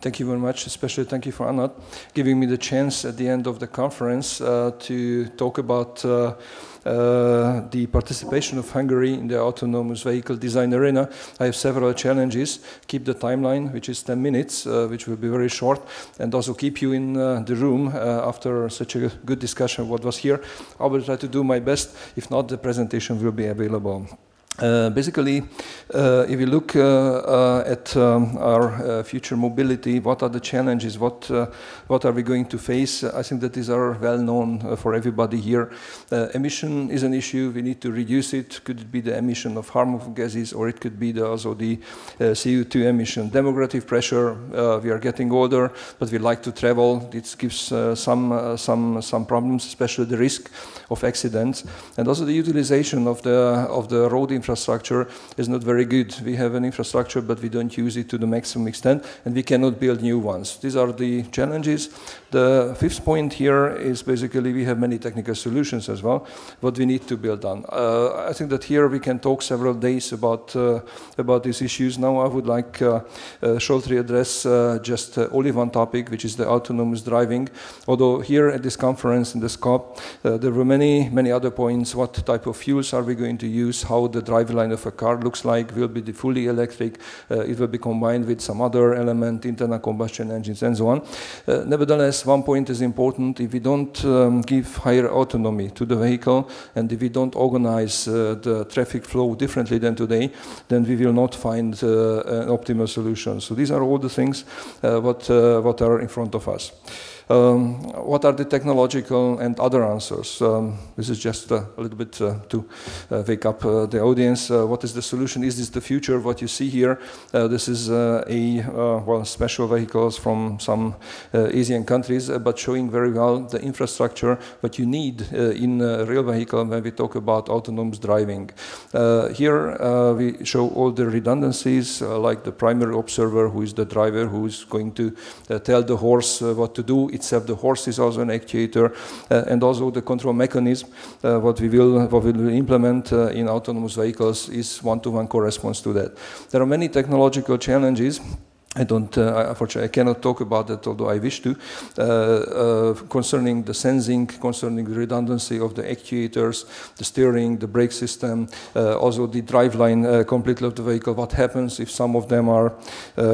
Thank you very much, especially thank you for Anna giving me the chance at the end of the conference uh, to talk about uh, uh, the participation of Hungary in the autonomous vehicle design arena. I have several challenges. Keep the timeline, which is 10 minutes, uh, which will be very short, and also keep you in uh, the room uh, after such a good discussion what was here. I will try to do my best. If not, the presentation will be available. Uh, basically, uh, if you look uh, uh at um, our uh, future mobility, what are the challenges? What what are we going to face? I think that these are well known for everybody here. emission is an issue. We need to reduce it. Could it be the emission of harmful gases, or it could be the, also the CO2 emission? Demographic pressure. we are getting older, but we like to travel. It gives some some some problems, especially the risk of accidents, and also the utilization of the of the road infrastructure is not very good. We have an infrastructure, but we don't use it to the maximum extent, and we cannot build new ones. These are the challenges. The fifth point here is basically we have many technical solutions as well, what we need to build on. Uh, I think that here we can talk several days about, uh, about these issues. Now I would like uh, uh shortly address uh, just uh, only one topic, which is the autonomous driving. Although here at this conference in the scope, there were many, many other points. What type of fuels are we going to use? How the driveline of a car looks like? Will be fully electric? it will be combined with some other element, internal combustion engines and so on. nevertheless, one point is important. If we don't um, give higher autonomy to the vehicle and if we don't organize uh, the traffic flow differently than today, then we will not find uh, an optimal solution. So these are all the things uh, what, uh, what are in front of us. Um, what are the technological and other answers? Um, this is just uh, a little bit uh, to uh, wake up uh, the audience. Uh, what is the solution? Is this the future? What you see here, uh, this is a well special vehicles from some Asian countries, but showing very well the infrastructure that you need in a real vehicle when we talk about autonomous driving. here we show all the redundancies, like the primary observer, who is the driver, who is going to tell the horse what to do itself, the horse is also an actuator, uh, and also the control mechanism, uh, what we will what we will implement uh, in autonomous vehicles is one-to-one -one corresponds to that. There are many technological challenges. I don't, uh, unfortunately, I cannot talk about that, although I wish to, uh, uh, concerning the sensing, concerning the redundancy of the actuators, the steering, the brake system, also the driveline completely of the vehicle. What happens if some of them are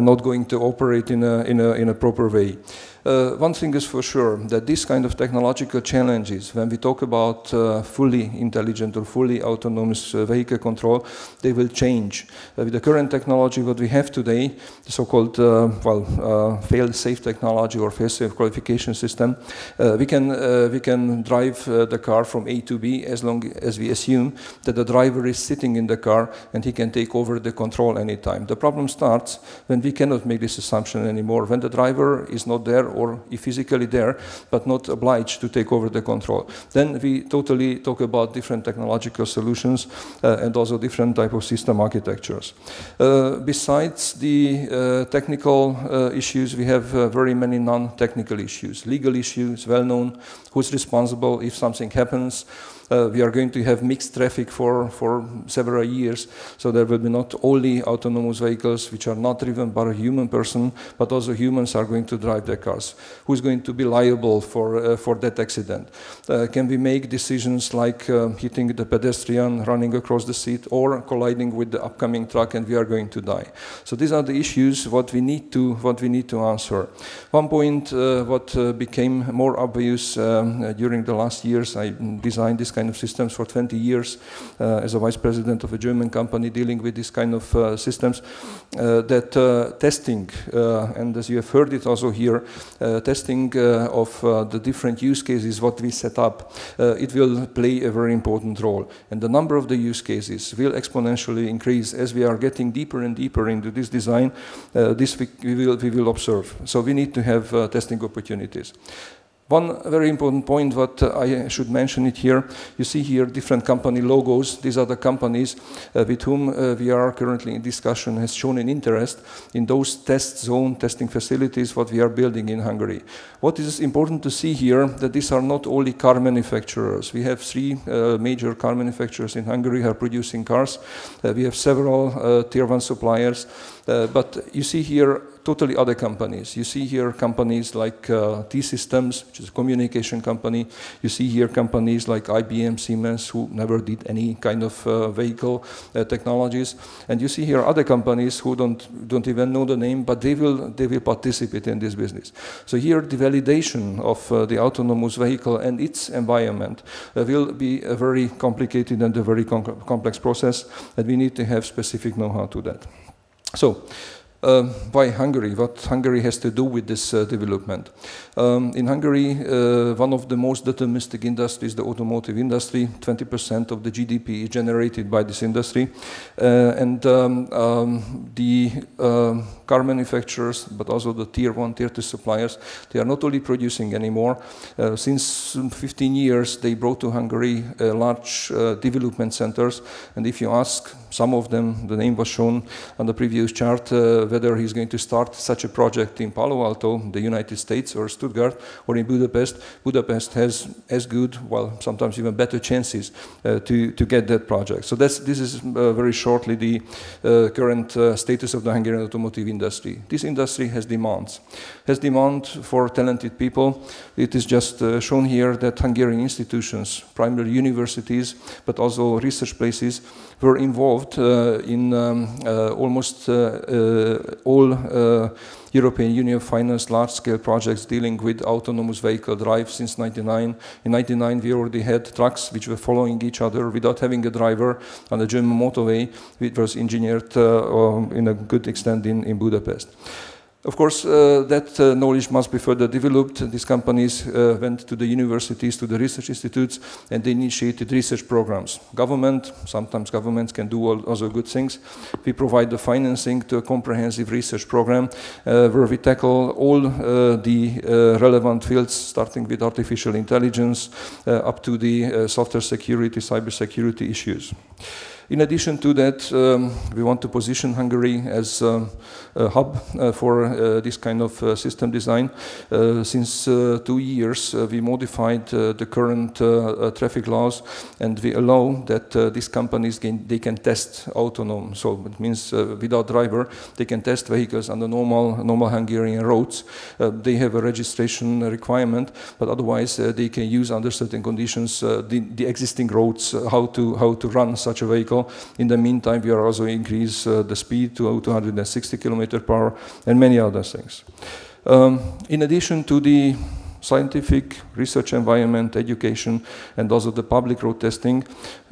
not going to operate in a, in a, in a proper way? Uh, one thing is for sure that these kind of technological challenges, when we talk about uh, fully intelligent or fully autonomous uh, vehicle control, they will change. Uh, with the current technology, what we have today, the so-called uh, well uh, fail-safe technology or fail-safe qualification system, we can we can drive the car from A to B as long as we assume that the driver is sitting in the car and he can take over the control anytime. The problem starts when we cannot make this assumption anymore. When the driver is not there or if physically there, but not obliged to take over the control. Then we totally talk about different technological solutions uh, and also different type of system architectures. Uh, besides the uh, technical uh, issues, we have uh, very many non-technical issues. Legal issues, well known, who's responsible if something happens, uh, we are going to have mixed traffic for, for several years. So there will be not only autonomous vehicles which are not driven by a human person, but also humans are going to drive their cars. Who's going to be liable for, uh, for that accident? Uh, can we make decisions like uh, hitting the pedestrian, running across the seat, or colliding with the upcoming truck and we are going to die? So these are the issues what we need to, what we need to answer. One point uh, what uh, became more obvious um, during the last years, I designed this kind kind of systems for 20 years uh, as a vice president of a German company dealing with this kind of uh, systems, uh, that uh, testing, uh, and as you have heard it also here, uh, testing of the different use cases, what we set up, it will play a very important role. And the number of the use cases will exponentially increase as we are getting deeper and deeper into this design. this we, we, will, we will observe. So we need to have testing opportunities. One very important point what uh, I should mention it here, you see here different company logos. These are the companies uh, with whom uh, we are currently in discussion has shown an interest in those test zone testing facilities what we are building in Hungary. What is important to see here that these are not only car manufacturers. We have three uh, major car manufacturers in Hungary who are producing cars. Uh, we have several uh, tier one suppliers. but you see here totally other companies. You see here companies like uh, T-Systems, which is a communication company. You see here companies like IBM, Siemens, who never did any kind of uh, vehicle uh, technologies. And you see here other companies who don't, don't even know the name, but they will, they will participate in this business. So here the validation of uh, the autonomous vehicle and its environment uh, will be a very complicated and a very com complex process, and we need to have specific know-how to that. So, uh, why Hungary? What Hungary has to do with this uh, development? Um, in Hungary, uh, one of the most deterministic industries, the automotive industry, 20% of the GDP is generated by this industry. Uh, and um, um, the um, car manufacturers, but also the tier one, tier two suppliers, they are not only producing anymore. Uh, since 15 years, they brought to Hungary uh, large development centers. And if you ask some of them, the name was shown on the previous chart, whether he's going to start such a project in Palo Alto, the United States, or Stuttgart, or in Budapest, Budapest has as good, well, sometimes even better chances uh, to, to get that project. So that's, this is uh, very shortly the uh, current uh, status of the Hungarian automotive industry. This industry has demands. Has demand for talented people. It is just uh, shown here that Hungarian institutions, primary universities, but also research places, were involved uh, in um, almost all uh, European Union financed large-scale projects dealing with autonomous vehicle drive since 99. In 99, we already had trucks which were following each other without having a driver on the German motorway. It was engineered uh, um, in a good extent in, in Budapest. Of course, uh, that uh, knowledge must be further developed. These companies uh, went to the universities, to the research institutes, and they initiated research programs. Government, sometimes governments can do all other good things. We provide the financing to a comprehensive research program uh, where we tackle all uh, the uh, relevant fields, starting with artificial intelligence up to the software security, cyber security issues. In addition to that, um, we want to position Hungary as um, a hub uh, for uh, this kind of uh, system design. Uh, since uh, two years, uh, we modified the current traffic laws, and we allow that these companies can, they can test autonomous. So it means without driver, they can test vehicles on the normal normal Hungarian roads. they have a registration requirement, but otherwise they can use under certain conditions the, the existing roads how to how to run such a vehicle in the meantime, we are also increase uh, the speed to 260 km per hour and many other things. Um, in addition to the scientific research environment, education, and also the public road testing.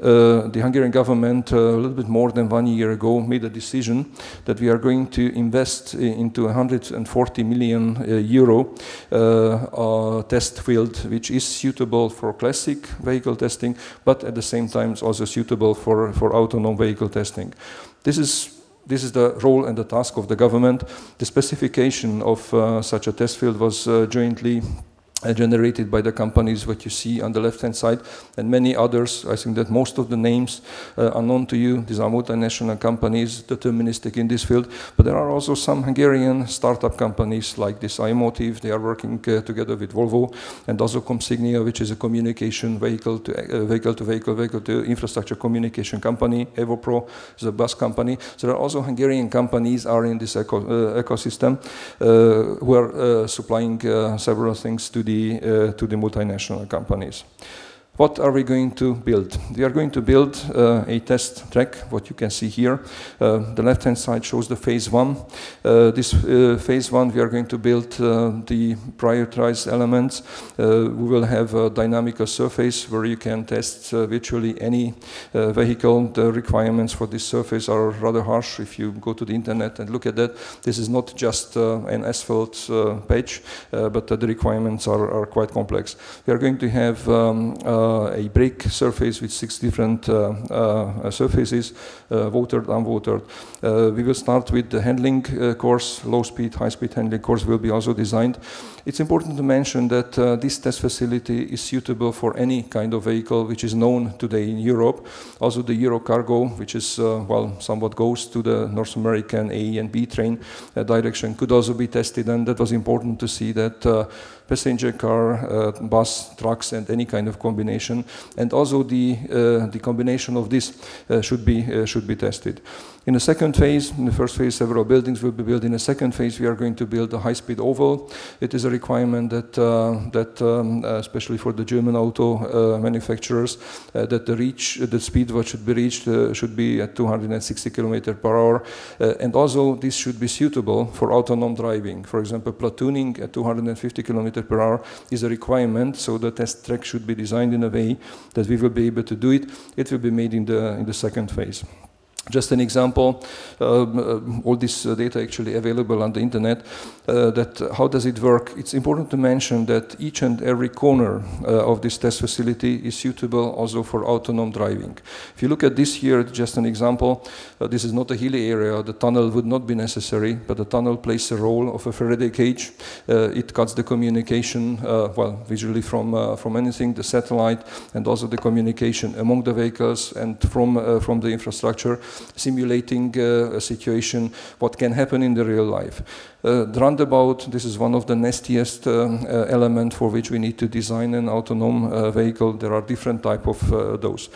Uh, the Hungarian government, uh, a little bit more than one year ago, made a decision that we are going to invest into 140 million uh, euro uh, test field, which is suitable for classic vehicle testing, but at the same time also suitable for, for autonomous vehicle testing. This is this is the role and the task of the government. The specification of uh, such a test field was uh, jointly generated by the companies what you see on the left hand side and many others. I think that most of the names uh, are known to you. These are multinational companies deterministic in this field but there are also some hungarian startup companies like this AImotive they are working uh, together with volvo and also Commsignia which is a communication vehicle to uh, vehicle to vehicle vehicle to infrastructure communication company evopro is a bus company. So there are also hungarian companies are in this eco uh, ecosystem uh, who are supplying several things to the, to the multinational companies. What are we going to build? We are going to build uh, a test track, what you can see here. Uh, the left-hand side shows the phase one. Uh, this uh, phase one, we are going to build uh, the prioritized elements. We will have a dynamical surface where you can test virtually any vehicle. The requirements for this surface are rather harsh. If you go to the internet and look at that, this is not just an asphalt page, but the requirements are, are, quite complex. We are going to have um, Uh, a brake surface with six different uh, uh, uh surfaces, uh, watered, unwatered. we will start with the handling course, low speed, high speed handling course will be also designed. It's important to mention that this test facility is suitable for any kind of vehicle which is known today in Europe. Also the Eurocargo, which is, well, somewhat goes to the North American A and B train direction, could also be tested and that was important to see that passenger car, uh, bus, trucks, and any kind of combination. And also the, uh, the combination of this uh, should, be, should be tested. In the second phase, in the first phase, several buildings will be built. In the second phase, we are going to build a high-speed oval. It is a requirement that, uh, that um, especially for the German auto uh, manufacturers, uh, that the reach, the speed what should be reached should be at 260 km per hour. and also, this should be suitable for autonomous driving. For example, platooning at 250 km per hour is a requirement, so the test track should be designed in a way that we will be able to do it. It will be made in the, in the second phase. Just an example, um, uh, all this uh, data actually available on the internet, uh, that uh, how does it work? It's important to mention that each and every corner uh, of this test facility is suitable also for autonomous driving. If you look at this here, just an example, uh, this is not a hilly area, the tunnel would not be necessary, but the tunnel plays a role of a Faraday cage. it cuts the communication, well, visually from, from anything, the satellite, and also the communication among the vehicles and from, from the infrastructure simulating uh, a situation, what can happen in the real life. Uh, the roundabout, this is one of the nastiest uh, uh, element for which we need to design an autonomous vehicle. There are different type of those.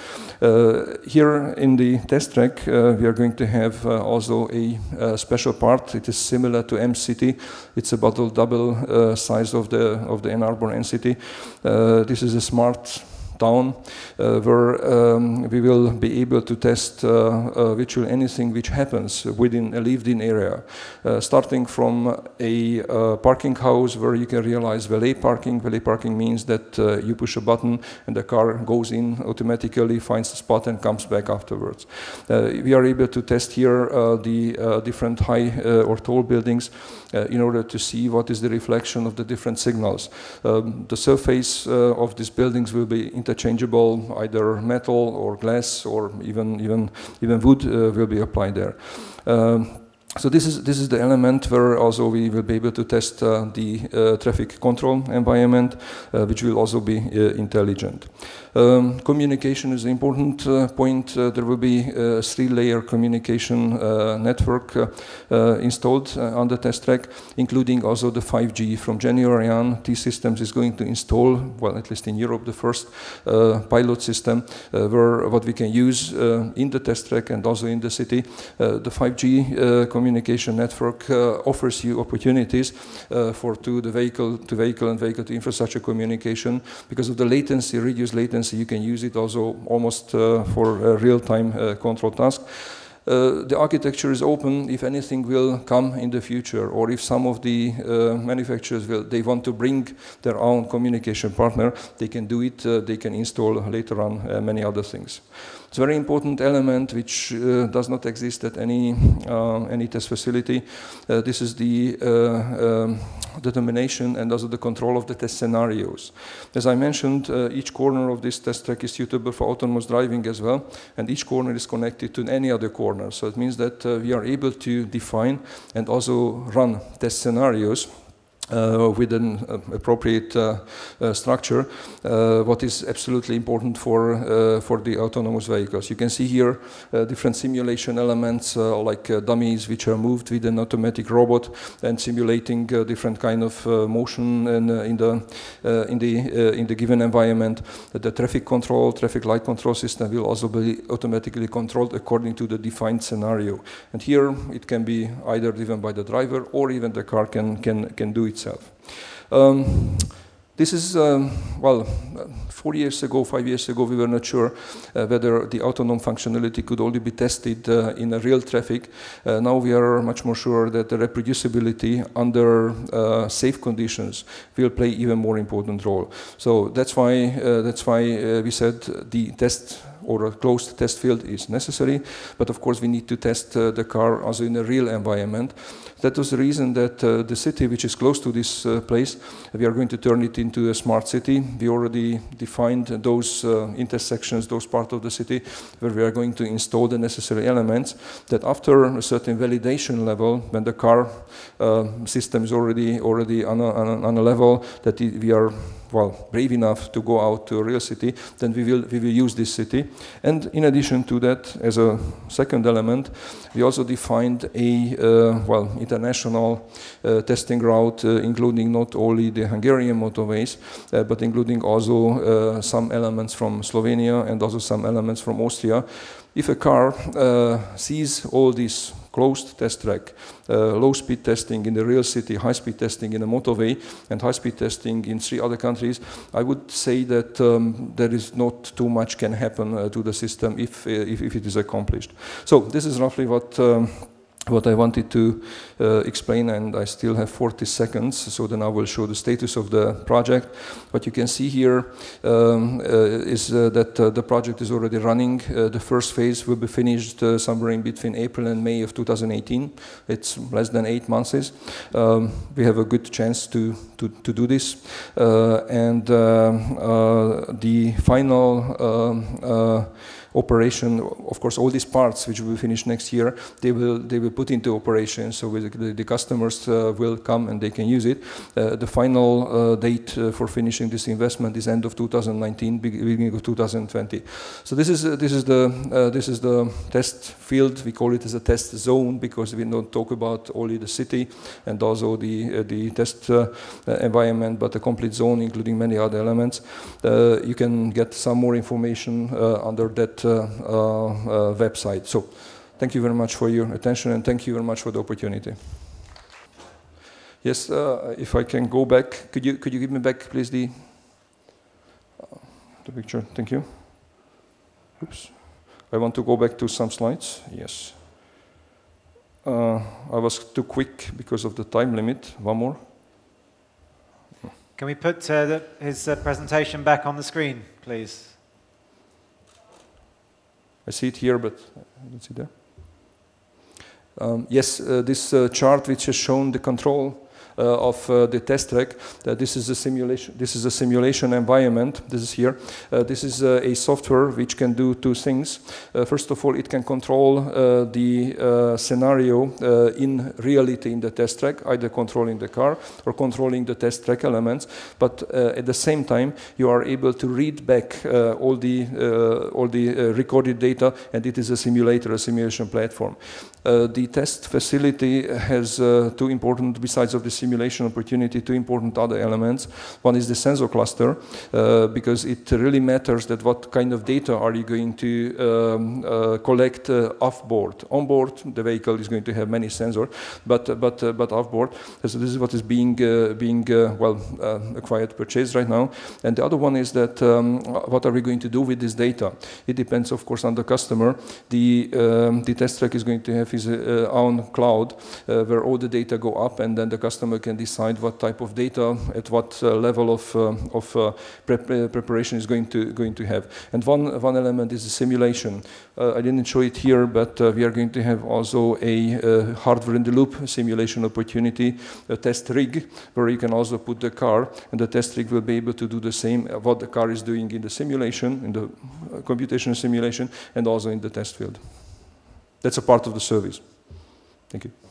here in the test track, we are going to have also a, special part. It is similar to M-City. It's about the double size of the of the Ann Arbor M-City. this is a smart town uh, where um, we will be able to test uh, uh, virtually anything which happens within a lived-in area, starting from a parking house where you can realize valet parking. Valet parking means that you push a button and the car goes in automatically, finds the spot and comes back afterwards. we are able to test here the different high or tall buildings in order to see what is the reflection of the different signals. Um, the surface of these buildings will be interchangeable, either metal or glass or even even even wood uh, will be applied there. Um, so this is this is the element where also we will be able to test uh, the uh, traffic control environment, uh, which will also be uh, intelligent. Um, communication is an important uh, point. Uh, there will be uh, a three-layer communication uh, network uh, uh, installed on the test track, including also the 5G. From January on, T-Systems is going to install, well, at least in Europe, the first pilot system where what we can use in the test track and also in the city. the 5G communication network offers you opportunities for to the vehicle to vehicle and vehicle to infrastructure communication because of the latency, reduced latency you can use it also almost uh, for real-time uh, control task. Uh, the architecture is open if anything will come in the future or if some of the uh, manufacturers will they want to bring their own communication partner they can do it uh, they can install later on uh, many other things it's a very important element which uh, does not exist at any any test facility this is the um, determination and also the control of the test scenarios. As I mentioned, uh, each corner of this test track is suitable for autonomous driving as well, and each corner is connected to any other corner. So it means that uh, we are able to define and also run test scenarios uh, with an uh, appropriate uh, uh structure, uh, what is absolutely important for uh, for the autonomous vehicles. You can see here different simulation elements like dummies which are moved with an automatic robot and simulating different kind of motion in, in the in the in the given environment. The traffic control, traffic light control system will also be automatically controlled according to the defined scenario. And here it can be either driven by the driver or even the car can can can do it itself. Um, this is, um, well, four years ago, five years ago, we were not sure uh, whether the autonomous functionality could only be tested uh, in a real traffic. Uh, now we are much more sure that the reproducibility under uh, safe conditions will play even more important role. So that's why, uh, that's why uh, we said the test or a closed test field is necessary. But of course, we need to test uh, the car also in a real environment. That was the reason that uh, the city, which is close to this uh, place, we are going to turn it into a smart city. We already defined those uh, intersections, those parts of the city, where we are going to install the necessary elements. That after a certain validation level, when the car uh, system is already already on a, on a, on a level that we are well, brave enough to go out to a real city, then we will, we will use this city. And in addition to that, as a second element, we also defined a, uh, well, international uh, testing route, uh, including not only the Hungarian motorways, uh, but including also uh, some elements from Slovenia and also some elements from Austria. If a car uh, sees all these closed test track, uh, low speed testing in the real city, high speed testing in a motorway, and high speed testing in three other countries, I would say that um, there is not too much can happen uh, to the system if, uh, if, if, it is accomplished. So this is roughly what um, what I wanted to uh, explain, and I still have 40 seconds, so then I will show the status of the project. What you can see here um, uh, is uh, that uh, the project is already running. Uh, the first phase will be finished uh, somewhere in between April and May of 2018. It's less than eight months. Um, we have a good chance to, to, to do this. and the final um, operation. Of course, all these parts which will finish next year, they will they will put into operation. So the, the customers uh, will come and they can use it. Uh, the final uh, date uh, for finishing this investment is end of 2019, beginning of 2020. So this is uh, this is the this is the test field. We call it as a test zone because we don't talk about only the city and also the the test environment, but a complete zone including many other elements. you can get some more information under that website. So thank you very much for your attention and thank you very much for the opportunity. Yes, uh, if I can go back, could you could you give me back, please, the the picture? Thank you. Oops. I want to go back to some slides. Yes. Uh, I was too quick because of the time limit. One more. Can we put uh, the, his uh, presentation back on the screen, please? I see it here, but I don't see there. Um, yes, uh, this uh, chart which has shown the control Uh, of uh, the test track. Uh, this is a simulation. This is a simulation environment. This is here. Uh, this is uh, a software which can do two things. first of all, it can control the scenario in reality in the test track, either controlling the car or controlling the test track elements. But at the same time, you are able to read back all the all the recorded data, and it is a simulator, a simulation platform. the test facility has two important, besides of the simulation opportunity two important other elements. One is the sensor cluster, uh, because it really matters that what kind of data are you going to um, uh, collect uh, off-board. On-board, the vehicle is going to have many sensors, but but uh, but off-board. So this is what is being uh, being uh, well acquired, purchased right now. And the other one is that um, what are we going to do with this data? It depends, of course, on the customer. The um, the test track is going to have his own cloud where all the data go up, and then the customer customer can decide what type of data at what uh, level of, uh, of uh, prep preparation is going to, going to have. And one, one element is the simulation. I didn't show it here, but we are going to have also a hardware in the loop simulation opportunity, a test rig, where you can also put the car, and the test rig will be able to do the same what the car is doing in the simulation, in the computational simulation, and also in the test field. That's a part of the service. Thank you.